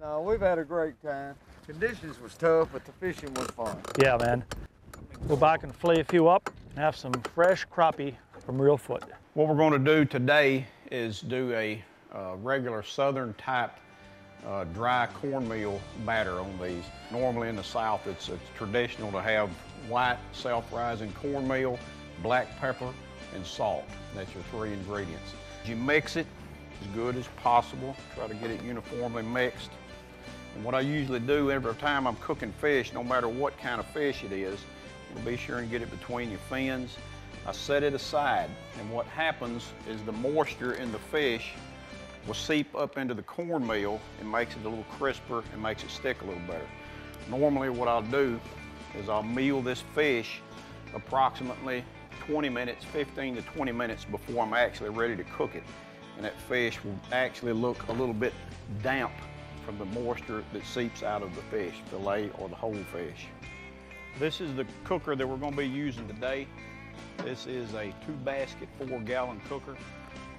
No, we've had a great time. Conditions was tough, but the fishing was fun. Yeah, man. Go back and flay a few up and have some fresh crappie from Reelfoot. What we're going to do today is do a uh, regular southern type uh, dry cornmeal batter on these. Normally in the South, it's, it's traditional to have white self-rising cornmeal, black pepper, and salt. That's your three ingredients. You mix it as good as possible. Try to get it uniformly mixed. And what I usually do every time I'm cooking fish, no matter what kind of fish it is, you'll be sure and get it between your fins. I set it aside, and what happens is the moisture in the fish will seep up into the cornmeal and makes it a little crisper and makes it stick a little better. Normally what I'll do is I'll meal this fish approximately 20 minutes, 15 to 20 minutes before I'm actually ready to cook it. And that fish will actually look a little bit damp from the moisture that seeps out of the fish, fillet or the whole fish. This is the cooker that we're gonna be using today. This is a two basket, four gallon cooker.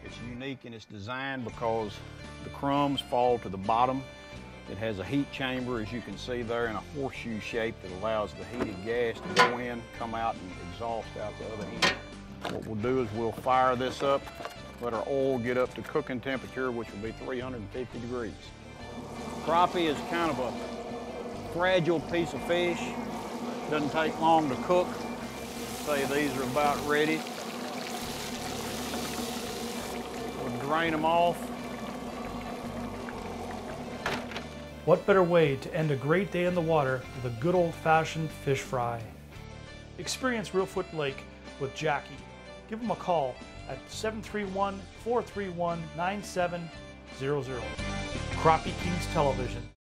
It's unique in its design because the crumbs fall to the bottom. It has a heat chamber, as you can see there, in a horseshoe shape that allows the heated gas to go in, come out, and exhaust out the other end. What we'll do is we'll fire this up, let our oil get up to cooking temperature, which will be 350 degrees. Crappie is kind of a fragile piece of fish. Doesn't take long to cook. Say these are about ready. We'll drain them off. What better way to end a great day in the water with a good old fashioned fish fry? Experience Reelfoot Lake with Jackie. Give him a call at 731 431 9700. Krappie Kings Television.